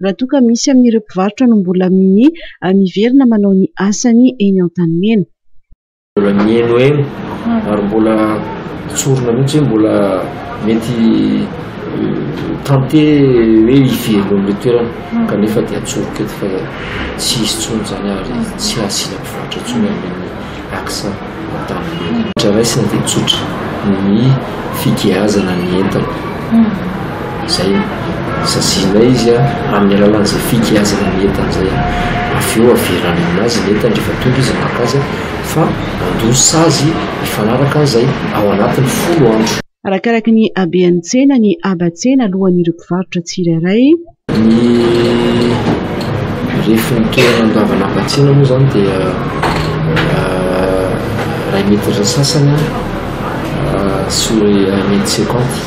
raha toa ka misy amin'ireo mpivarotra no mbola minia miverina manao ny asany eny Antanimena. Mbola mihenoheno ary mbola tsorina mihitsy hoe mbola mety tenter hoe hiverina amin'ilay toerana kanefa dia tsoriko eto fa tsy hisy intsony izany ary tsy hasiana mpivarotra intsony amin'iny Aksa Matanimena. Zavatra raisina dia tsotra, ny figeazana ny entana. Izay no sazianay izy amin'ny alalan'izay figeazana ny entana izay. Avy eo averany amin'azy ny entany rehefa tonga izy maka azy fa mandoa sazy mifanaraka an'izay ao anatin'ny folo andro. Arakaraky ny habean'ny tsena ny haba-tsena alohan'ireo mpivarotra tsirairay. Ny refin'ny toerana andoavana haba-tsena moa izany dia iray metatra sy sasany sur un mètre cinquante,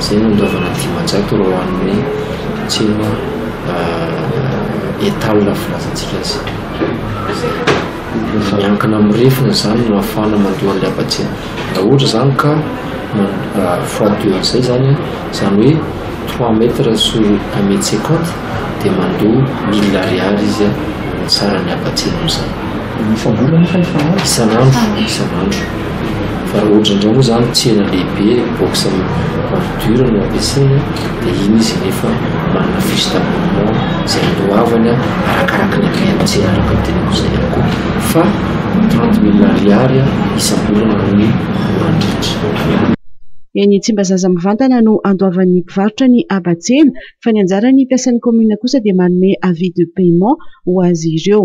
izay no andoavana dimanjato raha ho an'ny tsena étale filazantsika azy. Miankina amin'ny refiny izany no ahafahana mandoa an'ilay haba-tsena. daholo izany ka fois deux amin'izay izany izany hoe trois mètres sur un mètre cinquante dia mandoa mille ariary izy amin'ny sarany ampatseno amin'izany. Isam-bolana sa isan'andro? Isan'andro, isan'andro. Fa raha ohatra indray moa izany tsena lehibe, box dur no ampiasainy dia iny izy iny efa manana fiche d'abonnement izay andoavany arakaraky ny clientela araka ny teneniko izay ihany koa fa trente mille ariary isam-bolana no ny mandritra Eny Tsimbazaza mivantana no andoavan'ny mpivarotra ny haba tsena fa ny anjaran'ny mpiasan'ny commune kosa dia manome avis de paiement ho azy ireo.